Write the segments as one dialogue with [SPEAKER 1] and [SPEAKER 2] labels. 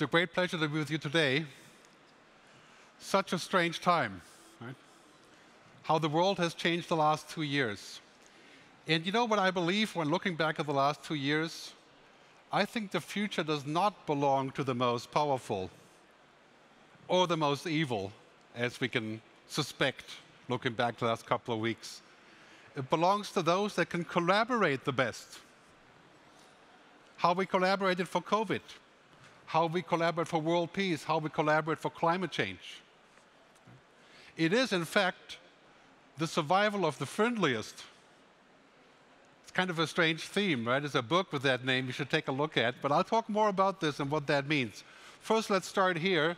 [SPEAKER 1] It's a great pleasure to be with you today. Such a strange time, right? How the world has changed the last two years. And you know what I believe when looking back at the last two years? I think the future does not belong to the most powerful or the most evil, as we can suspect looking back the last couple of weeks. It belongs to those that can collaborate the best. How we collaborated for COVID, how we collaborate for world peace, how we collaborate for climate change. It is, in fact, the survival of the friendliest. It's kind of a strange theme, right? There's a book with that name you should take a look at, but I'll talk more about this and what that means. First, let's start here.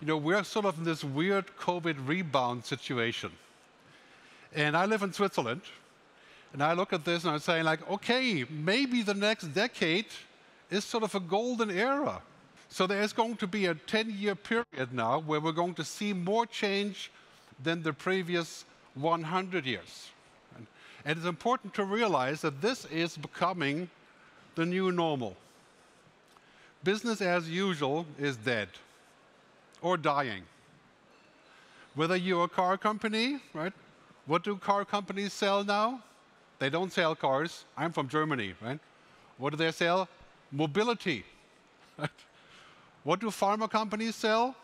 [SPEAKER 1] You know, we're sort of in this weird COVID rebound situation. And I live in Switzerland, and I look at this and I'm saying, like, okay, maybe the next decade is sort of a golden era so there's going to be a 10-year period now where we're going to see more change than the previous 100 years. And, it's important to realize that this is becoming the new normal. Business as usual is dead or dying. Whether you're a car company, right? What do car companies sell now? They don't sell cars. I'm from Germany, right? What do they sell? Mobility. Right? What do pharma companies sell?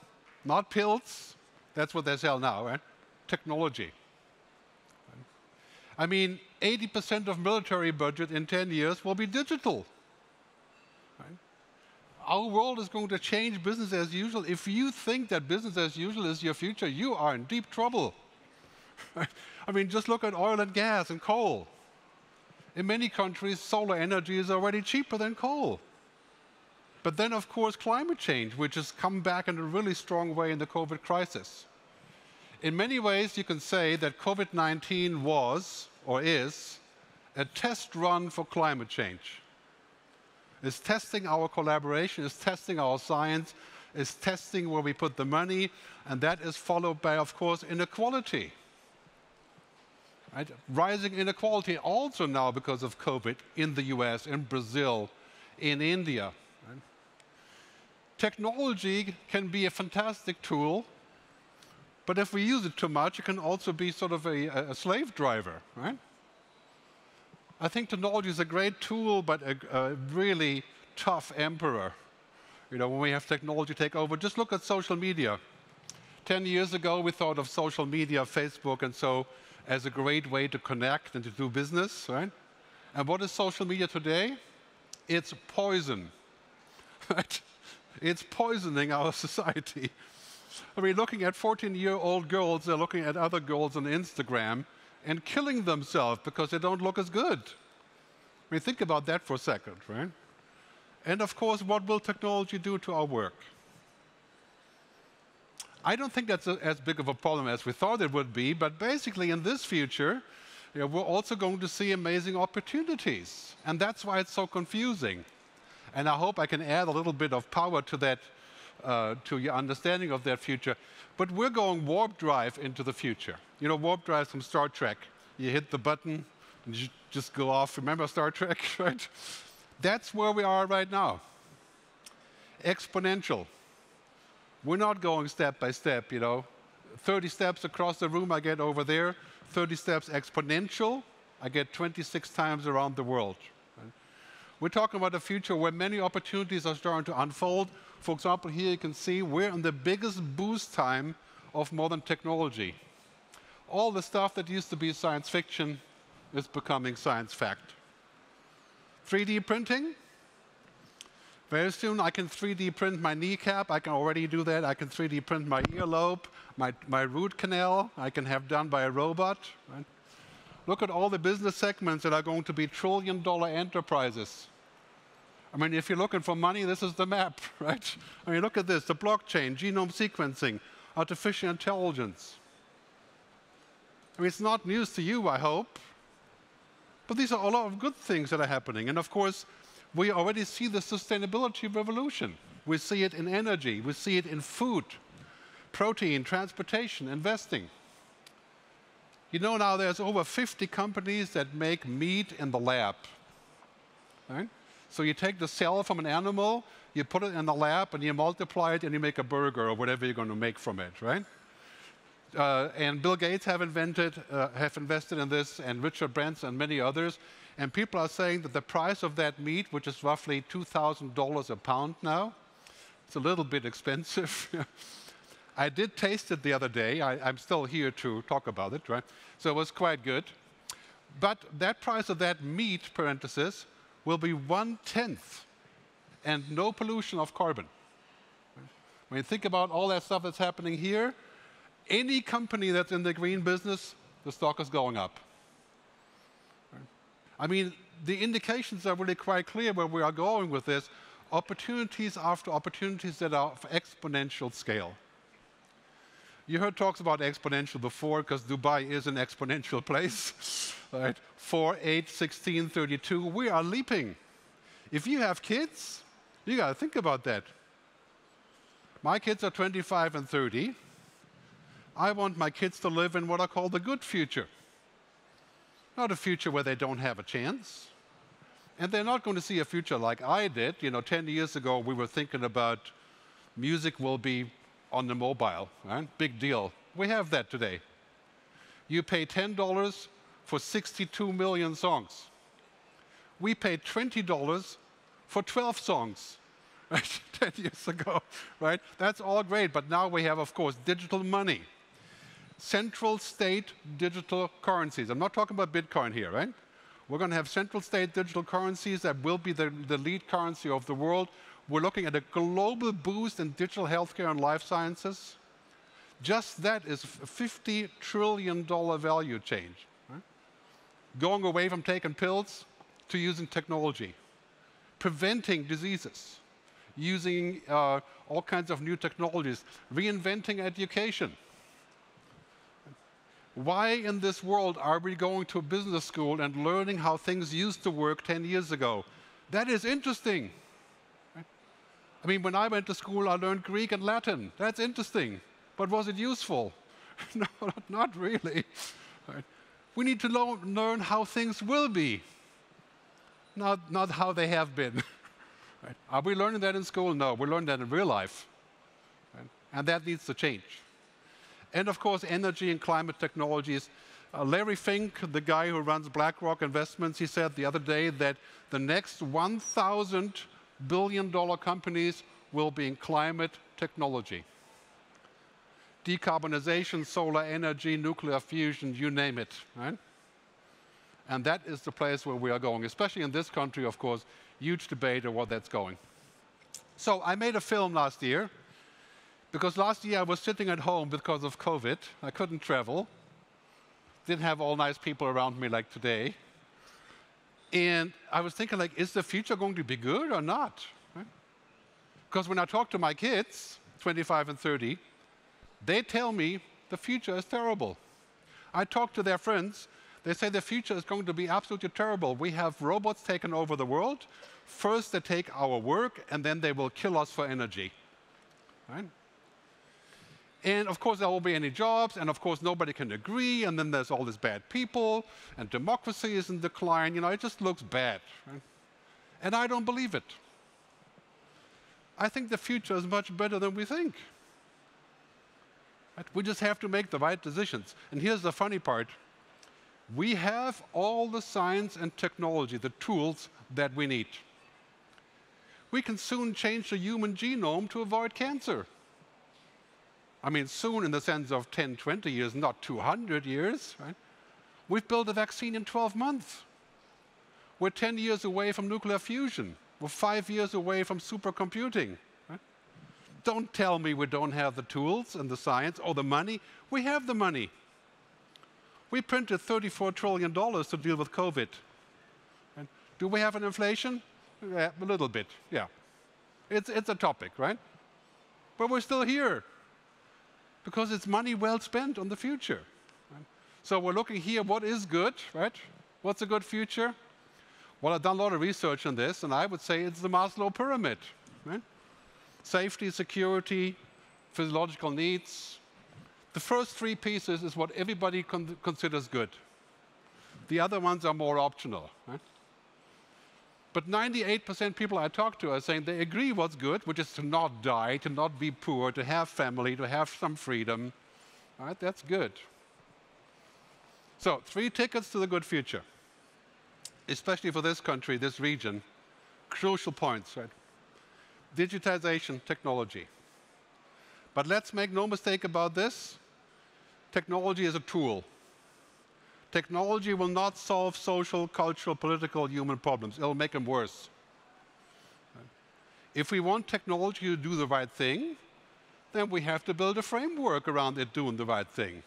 [SPEAKER 1] Not pills. That's what they sell now, right? Technology. I mean, 80% of military budget in 10 years will be digital. Our world is going to change business as usual. If you think that business as usual is your future, you are in deep trouble. I mean, just look at oil and gas and coal. In many countries, solar energy is already cheaper than coal. But then, of course, climate change, which has come back in a really strong way in the COVID crisis. In many ways, you can say that COVID 19 was, or is, a test run for climate change. It's testing our collaboration, it's testing our science, it's testing where we put the money, and that is followed by, of course, inequality. Right? Rising inequality also now because of COVID in the US, in Brazil, in India. Technology can be a fantastic tool, but if we use it too much, it can also be sort of a, a slave driver, right? I think technology is a great tool, but a, a, really tough emperor. You know, when we have technology take over, just look at social media. Ten years ago, we thought of social media, Facebook, and so as a great way to connect and to do business, right? And what is social media today? It's poison, right? It's poisoning our society. I mean, looking at 14 year old girls, they're looking at other girls on Instagram and killing themselves because they don't look as good. I mean, think about that for a second, right? And of course, what will technology do to our work? I don't think that's a, as big of a problem as we thought it would be, but basically, in this future, you know, we're also going to see amazing opportunities. And that's why it's so confusing. And I hope I can add a little bit of power to that, uh, to your understanding of that future. But we're going warp drive into the future. You know, warp drive from Star Trek. You hit the button and you just go off. Remember Star Trek, right? That's where we are right now. Exponential. We're not going step by step, you know. 30 steps across the room, I get over there. 30 steps exponential, I get 26 times around the world. We're talking about a future where many opportunities are starting to unfold. For example, here you can see we're in the biggest boost time of modern technology. All the stuff that used to be science fiction is becoming science fact. 3D printing. Very soon I can 3D print my kneecap. I can already do that. I can 3D print my earlobe, my, my root canal. I can have done by a robot. Right? Look at all the business segments that are going to be trillion dollar enterprises. I mean, if you're looking for money, this is the map, right? I mean, look at this the blockchain, genome sequencing, artificial intelligence. I mean, it's not news to you, I hope. But these are a lot of good things that are happening. And of course, we already see the sustainability revolution. We see it in energy, we see it in food, protein, transportation, investing. You know now there's over 50 companies that make meat in the lab. Right? So you take the cell from an animal, you put it in the lab, and you multiply it, and you make a burger or whatever you're going to make from it, right? Uh, and Bill Gates have invented, uh, have invested in this, and Richard Branson and many others. And people are saying that the price of that meat, which is roughly $2,000 a pound now, it's a little bit expensive. I did taste it the other day. I, am still here to talk about it, right? So it was quite good. But that price of that meat, parenthesis, will be one tenth and no pollution of carbon. When you think about all that stuff that's happening here, any company that's in the green business, the stock is going up. I mean, the indications are really quite clear where we are going with this. Opportunities after opportunities that are of exponential scale. You heard talks about exponential before because Dubai is an exponential place. right? 4, 8, 16, 32. We are leaping. If you have kids, you got to think about that. My kids are 25 and 30. I want my kids to live in what I call the good future. Not a future where they don't have a chance. And they're not going to see a future like I did. You know, 10 years ago, we were thinking about music will be on the mobile, right? Big deal. We have that today. You pay $10 for 62 million songs. We paid $20 for 12 songs, right? 10 years ago, right? That's all great, but now we have, of course, digital money central state digital currencies. I'm not talking about Bitcoin here, right? We're going to have central state digital currencies that will be the, the lead currency of the world. We're looking at a global boost in digital healthcare and life sciences. Just that is a $50 trillion value change. Right? Going away from taking pills to using technology, preventing diseases, using uh, all kinds of new technologies, reinventing education why in this world are we going to a business school and learning how things used to work 10 years ago? That is interesting. I mean, when I went to school, I learned Greek and Latin. That's interesting. But was it useful? no, not really. Right. We need to learn how things will be, not, not how they have been. right. Are we learning that in school? No, we learn that in real life. Right. And that needs to change. And of course, energy and climate technologies. Uh, Larry Fink, the guy who runs BlackRock Investments, he said the other day that the next 1,000 billion dollar companies will be in climate technology. Decarbonization, solar energy, nuclear fusion, you name it, right? And that is the place where we are going, especially in this country, of course, huge debate of what that's going. So I made a film last year because last year I was sitting at home because of COVID. I couldn't travel. Didn't have all nice people around me like today. And I was thinking, like, is the future going to be good or not? Right? Because when I talk to my kids, 25 and 30, they tell me the future is terrible. I talk to their friends, they say the future is going to be absolutely terrible. We have robots taking over the world. First, they take our work, and then they will kill us for energy. Right? And of course, there won't be any jobs, and of course, nobody can agree, and then there's all these bad people, and democracy is in decline. You know, it just looks bad. And I don't believe it. I think the future is much better than we think. We just have to make the right decisions. And here's the funny part we have all the science and technology, the tools that we need. We can soon change the human genome to avoid cancer. I mean, soon in the sense of 10, 20 years, not 200 years, right? We've built a vaccine in 12 months. We're 10 years away from nuclear fusion. We're five years away from supercomputing. Right? Don't tell me we don't have the tools and the science or the money. We have the money. We printed $34 trillion to deal with COVID. Right? Do we have an inflation? Yeah, a little bit, yeah. It's, it's a topic, right? But we're still here because it's money well spent on the future. So we're looking here, what is good, right? What's a good future? Well, I've done a lot of research on this, and I would say it's the Maslow pyramid. Right? Safety, security, physiological needs. The first three pieces is what everybody con considers good. The other ones are more optional. Right? But 98% people I talk to are saying they agree what's good, which is to not die, to not be poor, to have family, to have some freedom. All right, that's good. So, three tickets to the good future, especially for this country, this region. Crucial points, right? Digitization, technology. But let's make no mistake about this technology is a tool. Technology will not solve social, cultural, political, human problems. It'll make them worse. If we want technology to do the right thing, then we have to build a framework around it doing the right thing.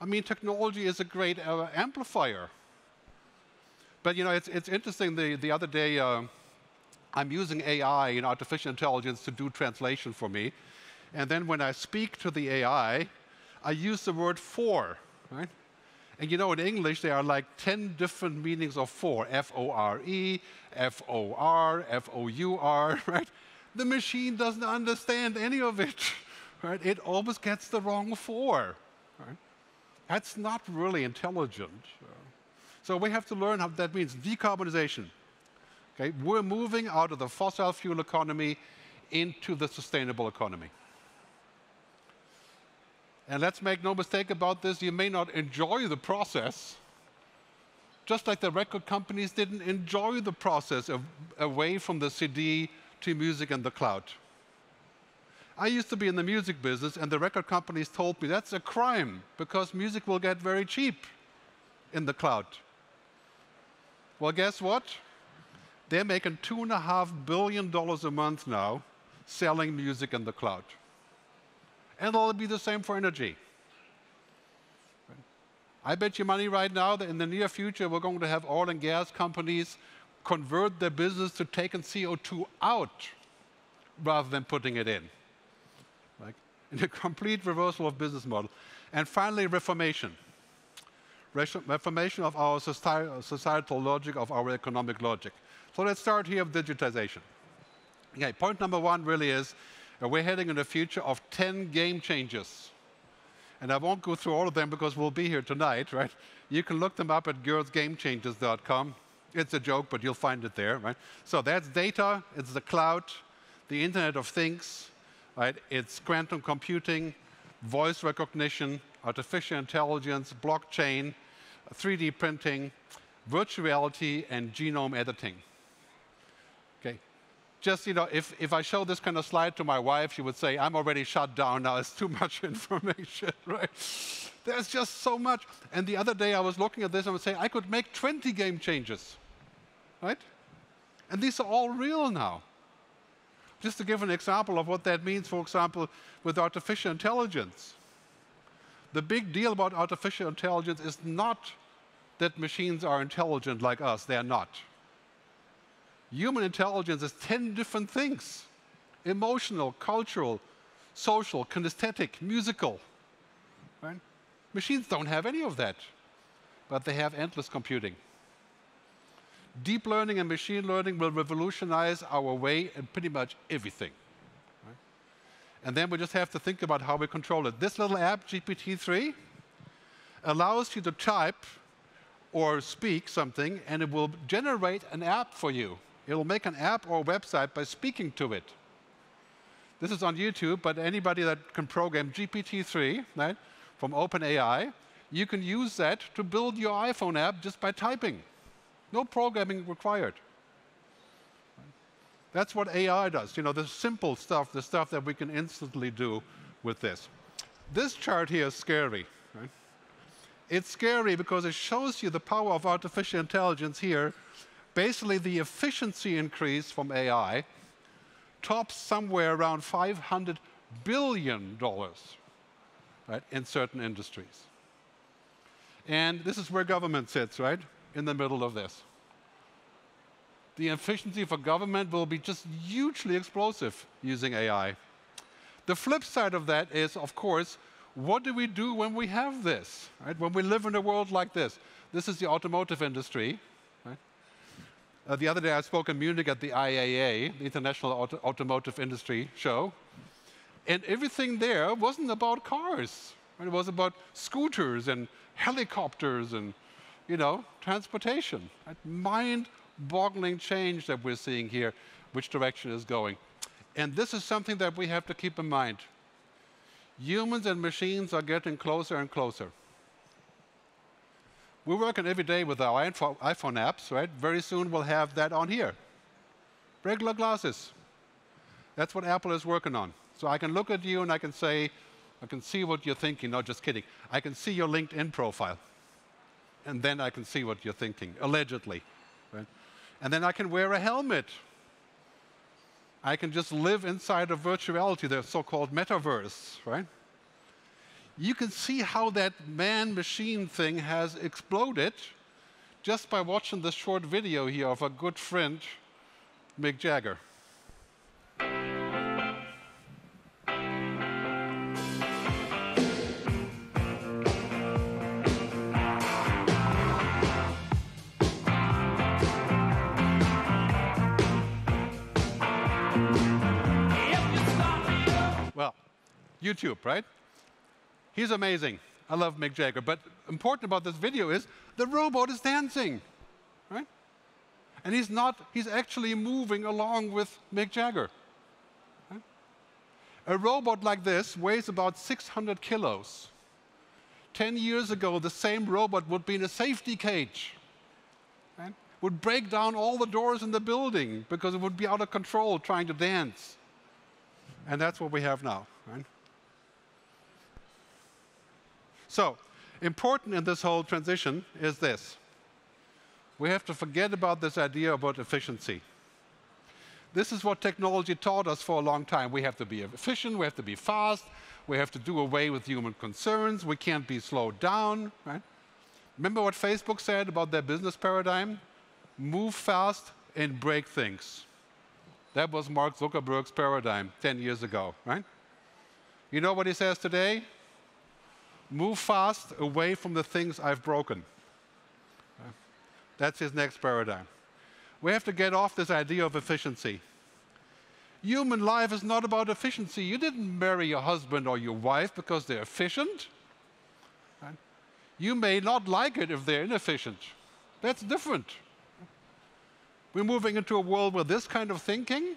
[SPEAKER 1] I mean, technology is a great uh, amplifier. But you know, it's, it's interesting. The, the other day, uh, I'm using AI and artificial intelligence to do translation for me. And then when I speak to the AI, I use the word for, right? And you know, in English, there are like 10 different meanings of for F O R E, F O R, F O U R, right? The machine doesn't understand any of it, right? It always gets the wrong four, right? That's not really intelligent. So we have to learn how that means decarbonization. Okay, we're moving out of the fossil fuel economy into the sustainable economy. And let's make no mistake about this, you may not enjoy the process, just like the record companies didn't enjoy the process of, away from the CD to music and the cloud. I used to be in the music business, and the record companies told me that's a crime because music will get very cheap in the cloud. Well, guess what? They're making $2.5 billion a month now selling music in the cloud. And it'll be the same for energy. I bet you money right now that in the near future we're going to have oil and gas companies convert their business to taking CO2 out rather than putting it in. Like in a complete reversal of business model. And finally, reformation. Reformation of our societal logic, of our economic logic. So let's start here with digitization. Okay, point number one really is uh, we're heading in a future of 10 game changers. And I won't go through all of them because we'll be here tonight, right? You can look them up at girlsgamechangers.com. It's a joke, but you'll find it there, right? So that's data, it's the cloud, the Internet of Things, right? It's quantum computing, voice recognition, artificial intelligence, blockchain, 3D printing, virtual reality, and genome editing. Just, you know, if, if I show this kind of slide to my wife, she would say, I'm already shut down now, it's too much information, right? There's just so much. And the other day I was looking at this and I would say, I could make 20 game changes, right? And these are all real now. Just to give an example of what that means, for example, with artificial intelligence. The big deal about artificial intelligence is not that machines are intelligent like us, they are not. Human intelligence is 10 different things emotional, cultural, social, kinesthetic, musical. Right? Machines don't have any of that, but they have endless computing. Deep learning and machine learning will revolutionize our way in pretty much everything. And then we just have to think about how we control it. This little app, GPT-3, allows you to type or speak something, and it will generate an app for you. It will make an app or website by speaking to it. This is on YouTube, but anybody that can program GPT-3, right, from OpenAI, you can use that to build your iPhone app just by typing. No programming required. That's what AI does. You know, the simple stuff, the stuff that we can instantly do with this. This chart here is scary. Right? It's scary because it shows you the power of artificial intelligence here. Basically, the efficiency increase from AI tops somewhere around $500 billion right, in certain industries. And this is where government sits, right? in the middle of this. The efficiency for government will be just hugely explosive using AI. The flip side of that is, of course, what do we do when we have this, right? When we live in a world like this. This is the automotive industry. Uh, the other day I spoke in Munich at the IAA, the International Auto Automotive Industry Show, and everything there wasn't about cars. It was about scooters and helicopters and you know, transportation. Mind-boggling change that we're seeing here, which direction is going. And this is something that we have to keep in mind. Humans and machines are getting closer and closer. We're working every day with our iPhone apps, right? Very soon we'll have that on here. Regular glasses. That's what Apple is working on. So I can look at you and I can say, I can see what you're thinking. No, just kidding. I can see your LinkedIn profile. And then I can see what you're thinking, allegedly. Right? And then I can wear a helmet. I can just live inside of virtuality, the so-called metaverse, right? You can see how that man-machine thing has exploded just by watching this short video here of a good friend, Mick Jagger. Well, YouTube, right? He's amazing. I love Mick Jagger. But important about this video is the robot is dancing, right? And he's not, he's actually moving along with Mick Jagger. A robot like this weighs about 600 kilos. 10 years ago, the same robot would be in a safety cage. Right? Would break down all the doors in the building because it would be out of control trying to dance. And that's what we have now. Right? So, important in this whole transition is this. We have to forget about this idea about efficiency. This is what technology taught us for a long time. We have to be efficient, we have to be fast, we have to do away with human concerns, we can't be slowed down, right? Remember what Facebook said about their business paradigm? Move fast and break things. That was Mark Zuckerberg's paradigm 10 years ago, right? You know what he says today? Move fast away from the things I've broken. That's his next paradigm. We have to get off this idea of efficiency. Human life is not about efficiency. You didn't marry your husband or your wife because they're efficient. You may not like it if they're inefficient. That's different. We're moving into a world where this kind of thinking,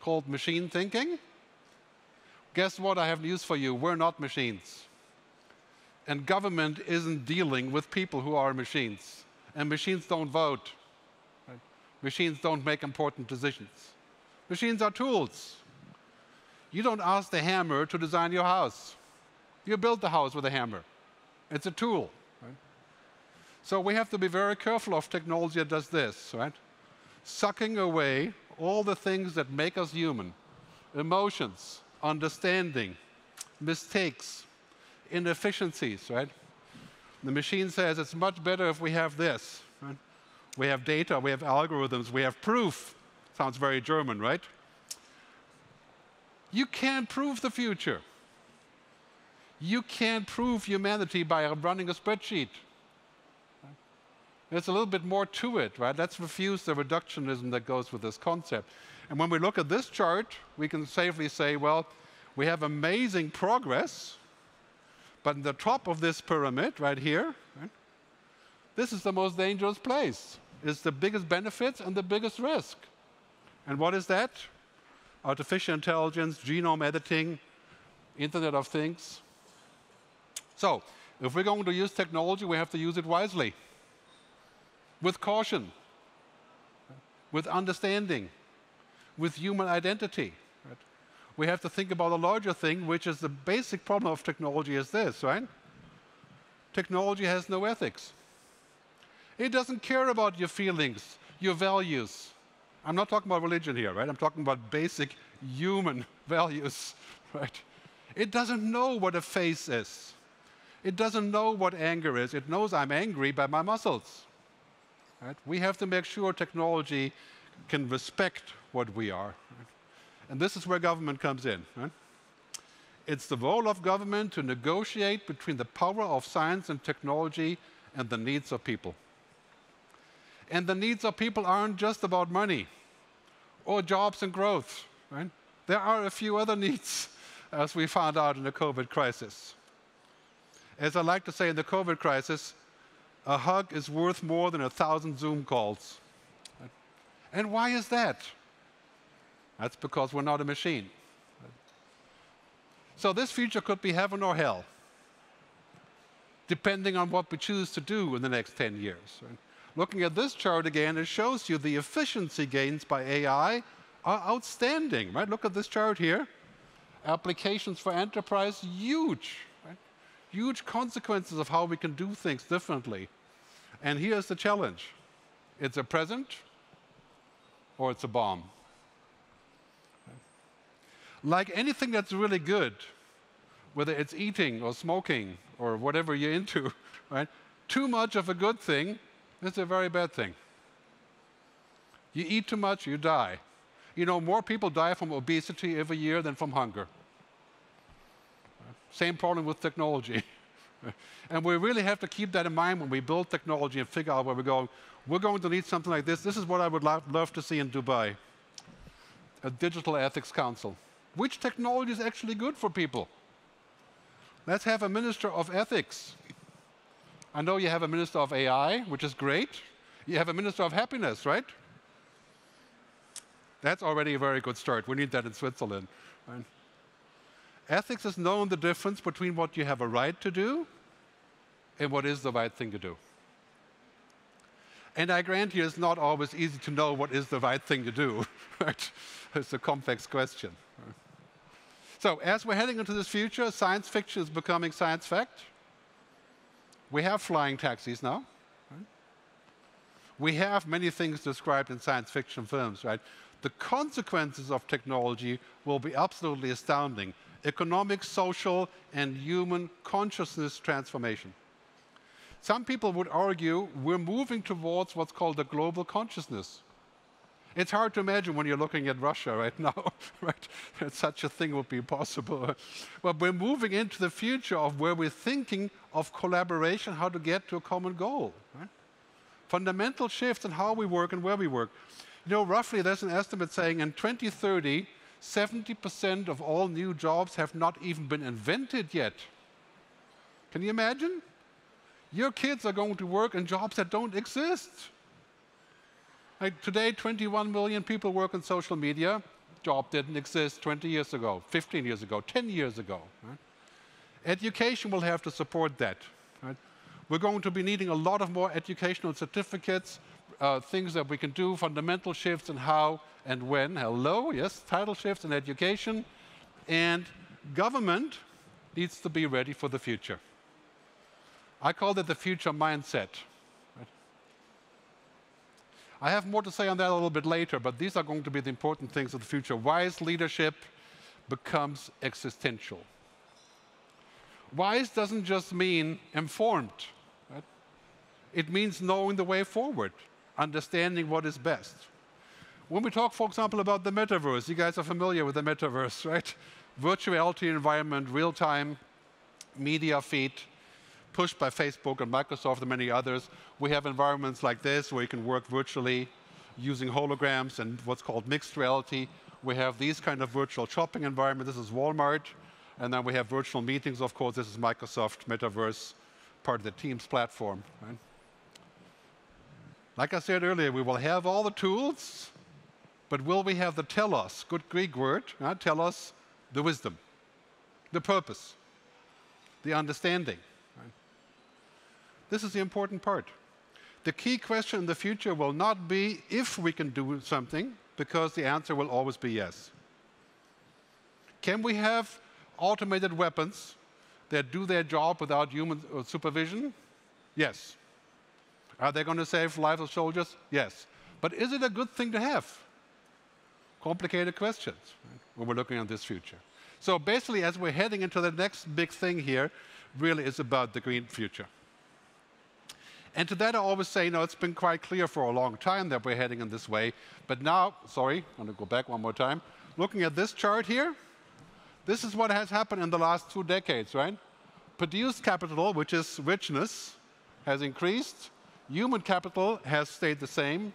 [SPEAKER 1] called machine thinking, guess what? I have news for you. We're not machines. And government isn't dealing with people who are machines. And machines don't vote. Right? Machines don't make important decisions. Machines are tools. You don't ask the hammer to design your house. You build the house with a hammer. It's a tool. So we have to be very careful of technology that does this, right? Sucking away all the things that make us human emotions, understanding, mistakes, inefficiencies, right? The machine says it's much better if we have this. Right? We have data, we have algorithms, we have proof. Sounds very German, right? You can't prove the future. You can't prove humanity by running a spreadsheet. There's a little bit more to it, right? Let's refuse the reductionism that goes with this concept. And when we look at this chart, we can safely say, well, we have amazing progress, but in the top of this pyramid, right here, right, this is the most dangerous place. It's the biggest benefits and the biggest risk. And what is that? Artificial intelligence, genome editing, Internet of Things. So, if we're going to use technology, we have to use it wisely, with caution, with understanding, with human identity we have to think about a larger thing, which is the basic problem of technology is this, right? Technology has no ethics. It doesn't care about your feelings, your values. I'm not talking about religion here, right? I'm talking about basic human values, right? It doesn't know what a face is. It doesn't know what anger is. It knows I'm angry by my muscles. Right? We have to make sure technology can respect what we are. Right? And this is where government comes in. Right? It's the role of government to negotiate between the power of science and technology and the needs of people. And the needs of people aren't just about money or jobs and growth. Right? There are a few other needs, as we found out in the COVID crisis. As I like to say in the COVID crisis, a hug is worth more than a thousand Zoom calls. And why is that? That's because we're not a machine. So this future could be heaven or hell, depending on what we choose to do in the next 10 years. Looking at this chart again, it shows you the efficiency gains by AI are outstanding, right? Look at this chart here. Applications for enterprise, huge, right? Huge consequences of how we can do things differently. And here's the challenge. It's a present or it's a bomb. Like anything that's really good, whether it's eating or smoking or whatever you're into, right? Too much of a good thing is a very bad thing. You eat too much, you die. You know, more people die from obesity every year than from hunger. Same problem with technology. and we really have to keep that in mind when we build technology and figure out where we're going. We're going to need something like this. This is what I would lo love to see in Dubai a digital ethics council. Which technology is actually good for people? Let's have a minister of ethics. I know you have a minister of AI, which is great. You have a minister of happiness, right? That's already a very good start. We need that in Switzerland. Right? Ethics is knowing the difference between what you have a right to do and what is the right thing to do. And I grant you, it's not always easy to know what is the right thing to do. Right? It's a complex question. So, as we're heading into this future, science fiction is becoming science fact. We have flying taxis now. We have many things described in science fiction films, right? the consequences of technology will be absolutely astounding. Economic, social, and human consciousness transformation. Some people would argue we're moving towards what's called the global consciousness. It's hard to imagine when you're looking at Russia right now, right? That such a thing would be possible. But we're moving into the future of where we're thinking of collaboration, how to get to a common goal. Right? Fundamental shift in how we work and where we work. You know, roughly there's an estimate saying in 2030, 70% of all new jobs have not even been invented yet. Can you imagine? Your kids are going to work in jobs that don't exist. Like today, 21 million people work in social media. Job didn't exist 20 years ago, 15 years ago, 10 years ago. Right? Education will have to support that. Right? We're going to be needing a lot of more educational certificates, uh, things that we can do, fundamental shifts in how and when. Hello, yes, title shifts in education. And government needs to be ready for the future. I call that the future mindset. I have more to say on that a little bit later, but these are going to be the important things of the future. Wise leadership becomes existential. Wise doesn't just mean informed. Right? It means knowing the way forward understanding what is best. When we talk, for example, about the metaverse, you guys are familiar with the metaverse, right? Virtual reality environment, real-time media feed, pushed by Facebook and Microsoft and many others. We have environments like this where you can work virtually using holograms and what's called mixed reality. We have these kind of virtual shopping environments. This is Walmart. And then we have virtual meetings, of course. This is Microsoft Metaverse, part of the Teams platform. Right? Like I said earlier, we will have all the tools, but will we have the telos, good Greek word, uh, telos, the wisdom, the purpose, the understanding? This is the important part. The key question in the future will not be if we can do something, because the answer will always be yes. Can we have automated weapons that do their job without human uh, supervision? Yes. Are they going to save lives of soldiers? Yes. But is it a good thing to have? Complicated questions when we're looking at this future. So basically, as we're heading into the next big thing here, really is about the green future. And to that, I always say, you know, it's been quite clear for a long time that we're heading in this way. But now, sorry, I'm going to go back one more time. Looking at this chart here, this is what has happened in the last two decades, right? Produced capital, which is richness, has increased. Human capital has stayed the same,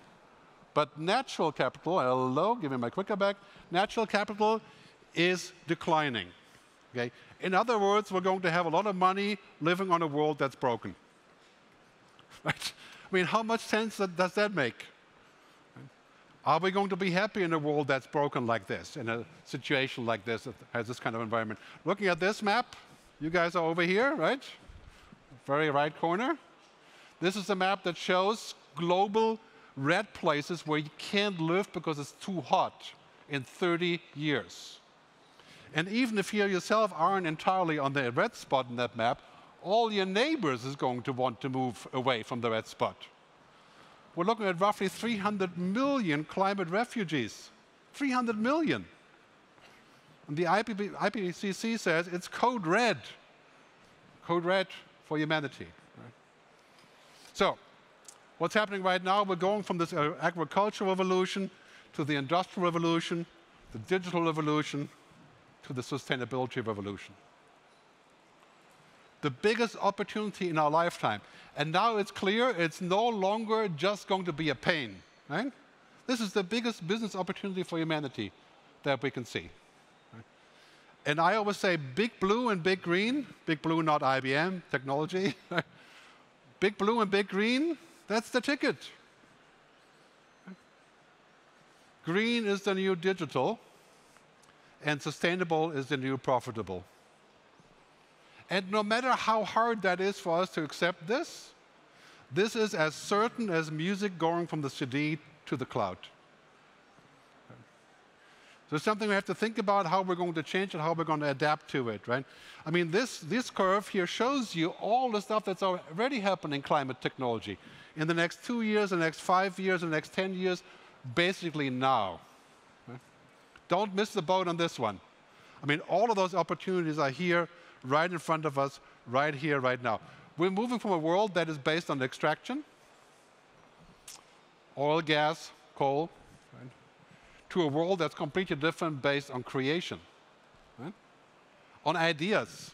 [SPEAKER 1] but natural capital, hello, give me my clicker back, natural capital is declining. Okay? In other words, we're going to have a lot of money living on a world that's broken. Right? I mean, how much sense does that make? Are we going to be happy in a world that's broken like this, in a situation like this that has this kind of environment? Looking at this map, you guys are over here, right? Very right corner. This is a map that shows global red places where you can't live because it's too hot in 30 years. And even if you yourself aren't entirely on the red spot in that map, all your neighbors is going to want to move away from the red spot we're looking at roughly 300 million climate refugees. 300 million. And the IPCC says it's code red. Code red for humanity. So, what's happening right now, we're going from this uh, agricultural revolution to the industrial revolution, the digital revolution, to the sustainability revolution the biggest opportunity in our lifetime. And now it's clear it's no longer just going to be a pain, right? This is the biggest business opportunity for humanity that we can see. And I always say big blue and big green, big blue, not IBM technology. big blue and big green, that's the ticket. Green is the new digital, and sustainable is the new profitable. And no matter how hard that is for us to accept this, this is as certain as music going from the CD to the cloud. So it's something we have to think about how we're going to change it, how we're going to adapt to it, right? I mean, this, this curve here shows you all the stuff that's already happening in climate technology. In the next two years, the next five years, the next 10 years, basically now. Right? Don't miss the boat on this one. I mean, all of those opportunities are here right in front of us, right here, right now. We're moving from a world that is based on extraction, oil, gas, coal, right, to a world that's completely different based on creation, right, on ideas,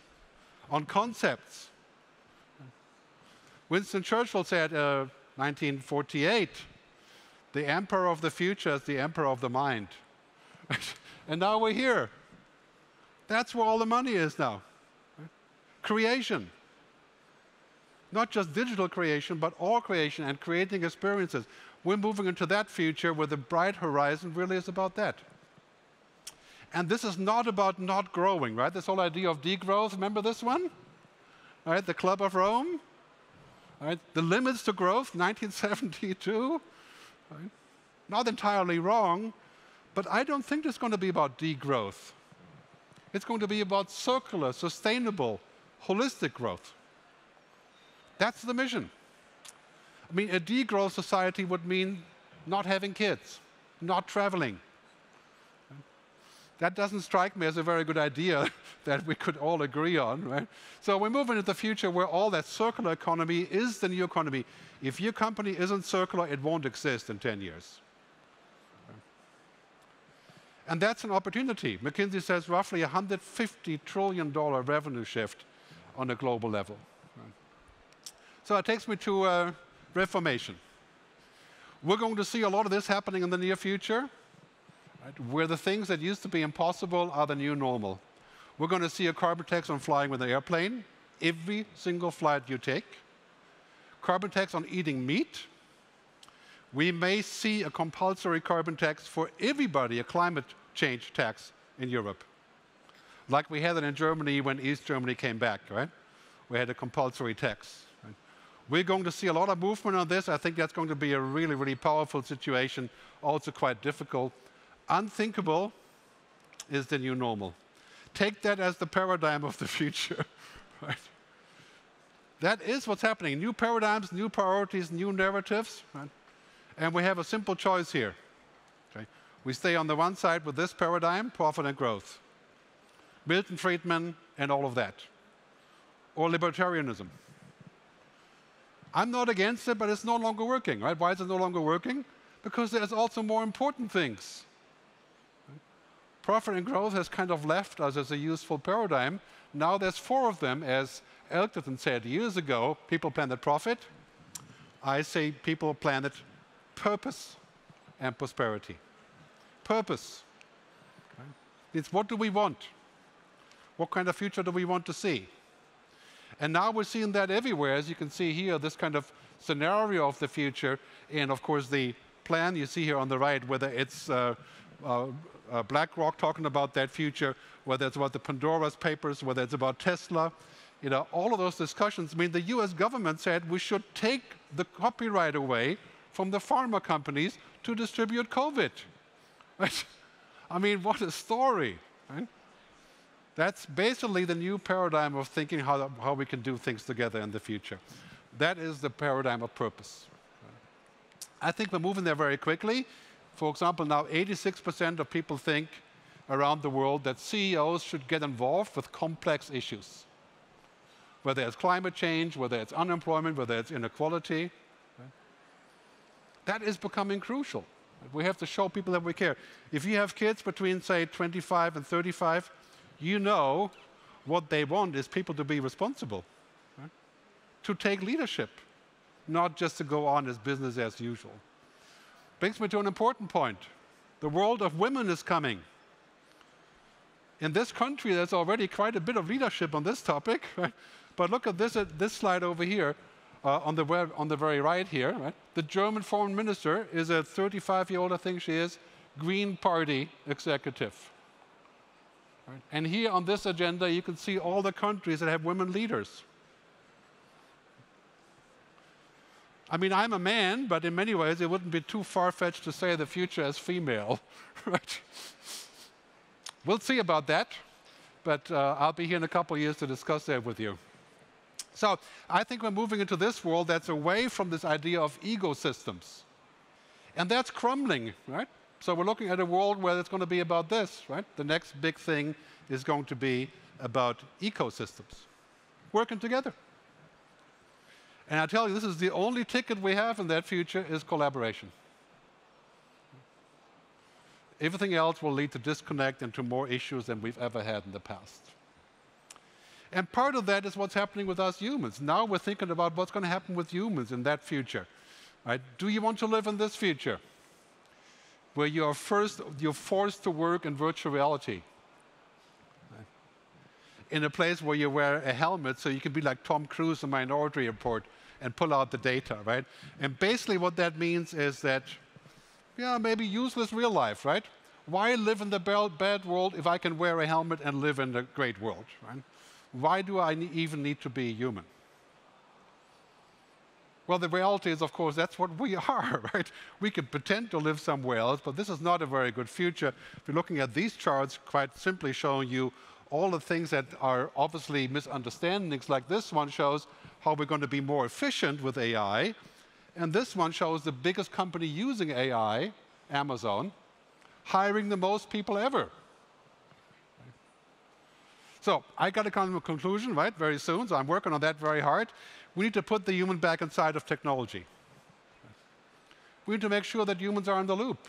[SPEAKER 1] on concepts. Winston Churchill said, uh, 1948, the emperor of the future is the emperor of the mind. and now we're here. That's where all the money is now creation. Not just digital creation, but all creation and creating experiences. We're moving into that future where the bright horizon really is about that. And this is not about not growing, right? This whole idea of degrowth, remember this one? All right, the Club of Rome. All right, the limits to growth, 1972. Right? Not entirely wrong, but I don't think it's going to be about degrowth. It's going to be about circular, sustainable, holistic growth. That's the mission. I mean, a degrowth society would mean not having kids, not traveling. That doesn't strike me as a very good idea that we could all agree on, right? So we're moving into the future where all that circular economy is the new economy. If your company isn't circular, it won't exist in 10 years. And that's an opportunity. McKinsey says roughly $150 trillion revenue shift on a global level. So it takes me to uh, reformation. We're going to see a lot of this happening in the near future, right, where the things that used to be impossible are the new normal. We're going to see a carbon tax on flying with an airplane, every single flight you take. Carbon tax on eating meat. We may see a compulsory carbon tax for everybody, a climate change tax in Europe like we had it in Germany when East Germany came back, right? We had a compulsory tax. We're going to see a lot of movement on this. I think that's going to be a really, really powerful situation, also quite difficult. Unthinkable is the new normal. Take that as the paradigm of the future, right? That is what's happening. New paradigms, new priorities, new narratives, right? And we have a simple choice here. Okay? We stay on the one side with this paradigm, profit and growth. Milton Friedman, and all of that. Or libertarianism. I'm not against it, but it's no longer working, right? Why is it no longer working? Because there's also more important things. Profit and growth has kind of left us as a useful paradigm. Now there's four of them, as Elkington said years ago people plan planet profit. I say people plan planet purpose and prosperity. Purpose. It's what do we want? What kind of future do we want to see? And now we're seeing that everywhere, as you can see here, this kind of scenario of the future, and of course the plan. You see here on the right whether it's uh, uh, uh, BlackRock talking about that future, whether it's about the Pandora's papers, whether it's about Tesla. You know, all of those discussions. I mean, the U.S. government said we should take the copyright away from the pharma companies to distribute COVID. Right? I mean, what a story. Right? That's basically the new paradigm of thinking how, how we can do things together in the future. That is the paradigm of purpose. I think we're moving there very quickly. For example, now 86% of people think around the world that CEOs should get involved with complex issues. Whether it's climate change, whether it's unemployment, whether it's inequality. That is becoming crucial. We have to show people that we care. If you have kids between, say, 25 and 35, you know what they want is people to be responsible, right? to take leadership, not just to go on as business as usual. Brings me to an important point. The world of women is coming. In this country, there's already quite a bit of leadership on this topic, right? But look at this, uh, this slide over here, uh, on, the web, on the very right here. Right? The German foreign minister is a 35-year-old, I think she is, Green Party executive. And here on this agenda, you can see all the countries that have women leaders. I mean, I'm a man, but in many ways it wouldn't be too far-fetched to say the future is female, right? We'll see about that, but uh, I'll be here in a couple of years to discuss that with you. So I think we're moving into this world that's away from this idea of egosystems. And that's crumbling, right? So we're looking at a world where it's going to be about this, right? The next big thing is going to be about ecosystems, working together. And I tell you, this is the only ticket we have in that future is collaboration. Everything else will lead to disconnect and to more issues than we've ever had in the past. And part of that is what's happening with us humans. Now we're thinking about what's going to happen with humans in that future. Right? Do you want to live in this future? Where you're first, you're forced to work in virtual reality. In a place where you wear a helmet so you can be like Tom Cruise in Minority Report and pull out the data, right? And basically what that means is that, yeah, maybe useless real life, right? Why live in the bad world if I can wear a helmet and live in the great world, right? Why do I even need to be human? Well, the reality is, of course, that's what we are, right? We can pretend to live somewhere else, but this is not a very good future. If you're looking at these charts, quite simply showing you all the things that are obviously misunderstandings, like this one shows how we're going to be more efficient with AI. And this one shows the biggest company using AI, Amazon, hiring the most people ever. So I got to come to a conclusion, right, very soon. So I'm working on that very hard. We need to put the human back inside of technology. We need to make sure that humans are in the loop,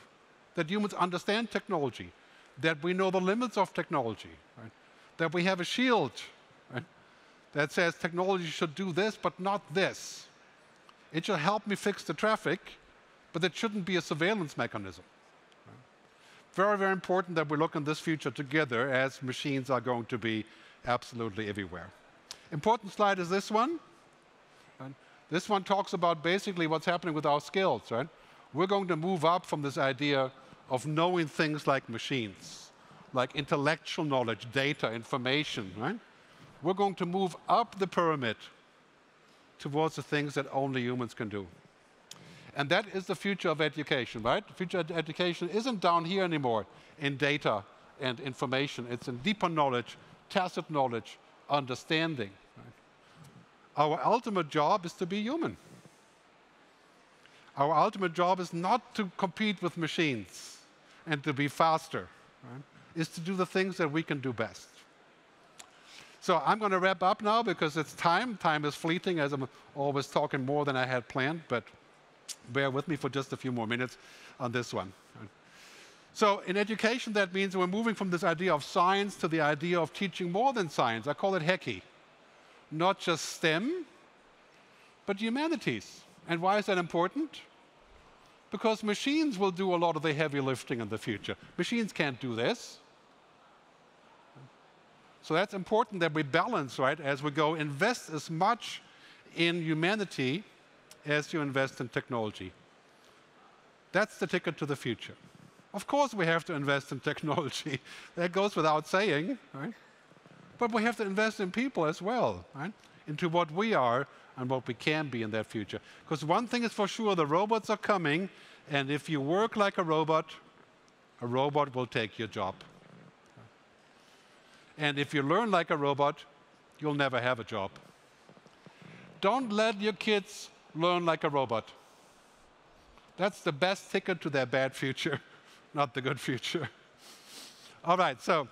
[SPEAKER 1] that humans understand technology, that we know the limits of technology, right? that we have a shield right? that says technology should do this, but not this. It should help me fix the traffic, but it shouldn't be a surveillance mechanism. Very, very important that we look in this future together as machines are going to be absolutely everywhere. Important slide is this one. This one talks about basically what's happening with our skills, right? We're going to move up from this idea of knowing things like machines, like intellectual knowledge, data, information, right? We're going to move up the pyramid towards the things that only humans can do. And that is the future of education, right? Future ed education isn't down here anymore in data and information. It's in deeper knowledge, tacit knowledge, understanding. Our ultimate job is to be human. Our ultimate job is not to compete with machines and to be faster. Right? Is to do the things that we can do best. So I'm going to wrap up now because it's time. Time is fleeting as I'm always talking more than I had planned, but bear with me for just a few more minutes on this one. So in education, that means we're moving from this idea of science to the idea of teaching more than science. I call it HECI. Not just STEM, but humanities. And why is that important? Because machines will do a lot of the heavy lifting in the future. Machines can't do this. So that's important that we balance, right, as we go invest as much in humanity as you invest in technology. That's the ticket to the future. Of course, we have to invest in technology. that goes without saying, right? But we have to invest in people as well, right? Into what we are and what we can be in that future. Because one thing is for sure, the robots are coming, and if you work like a robot, a robot will take your job. And if you learn like a robot, you'll never have a job. Don't let your kids learn like a robot. That's the best ticket to their bad future, not the good future. All right, so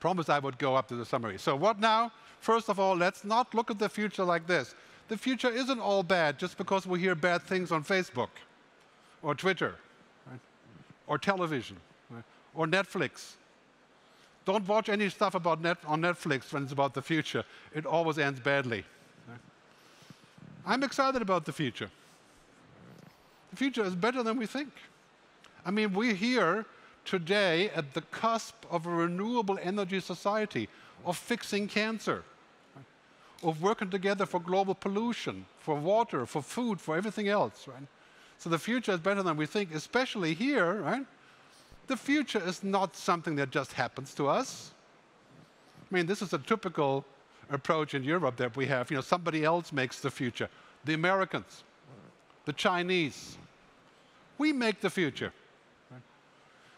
[SPEAKER 1] promise I would go up to the summary. So what now? First of all, let's not look at the future like this. The future isn't all bad just because we hear bad things on Facebook or Twitter right? or television right? or Netflix. Don't watch any stuff about net on Netflix when it's about the future. It always ends badly. Right? I'm excited about the future. The future is better than we think. I mean, we're here today at the cusp of a renewable energy society, of fixing cancer, of working together for global pollution, for water, for food, for everything else, right? So the future is better than we think, especially here, right? The future is not something that just happens to us. I mean, this is a typical approach in Europe that we have. You know, somebody else makes the future. The Americans, the Chinese. We make the future.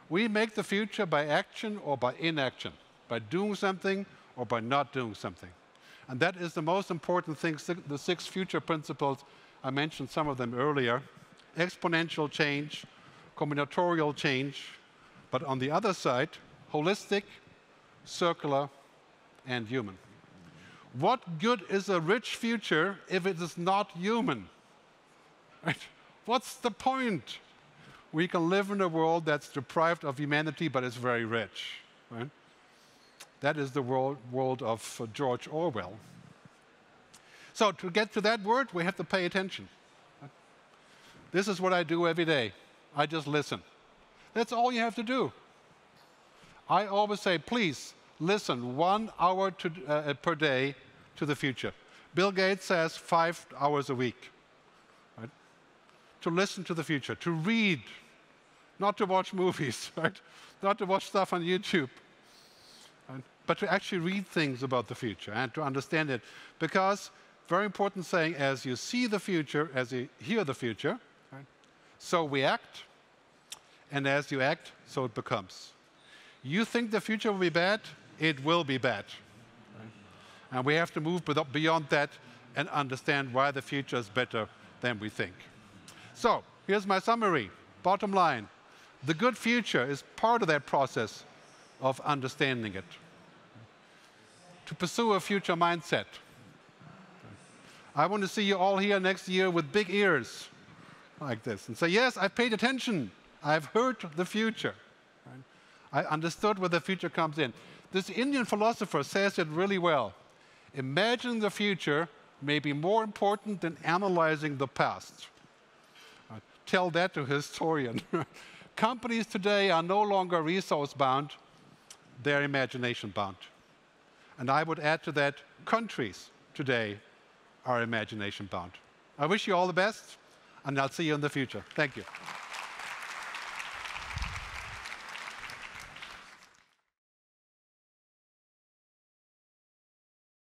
[SPEAKER 1] We make the future by action or by inaction, by doing something or by not doing something. And that is the most important thing, the six future principles. I mentioned some of them earlier. Exponential change, combinatorial change, but on the other side, holistic, circular, and human. What good is a rich future if it is not human? Right? What's the point? We can live in a world that's deprived of humanity but it's very rich. Right? That is the world, world of uh, George Orwell. So to get to that word, we have to pay attention. This is what I do every day. I just listen. That's all you have to do. I always say, please listen one hour to, uh, per day to the future. Bill Gates says five hours a week. To listen to the future, to read, not to watch movies, right? Not to watch stuff on YouTube, but to actually read things about the future and to understand it. Because, very important saying, as you see the future, as you hear the future, so we act, and as you act, so it becomes. You think the future will be bad, it will be bad. And we have to move beyond that and understand why the future is better than we think. So, here's my summary. Bottom line the good future is part of that process of understanding it. To pursue a future mindset. I want to see you all here next year with big ears like this and say, Yes, I've paid attention. I've heard the future. I understood where the future comes in. This Indian philosopher says it really well. Imagining the future may be more important than analyzing the past. Tell that to a historian. Companies today are no longer resource bound, they're imagination bound. And I would add to that, countries today are imagination bound. I wish you all the best, and I'll see you in the future. Thank you.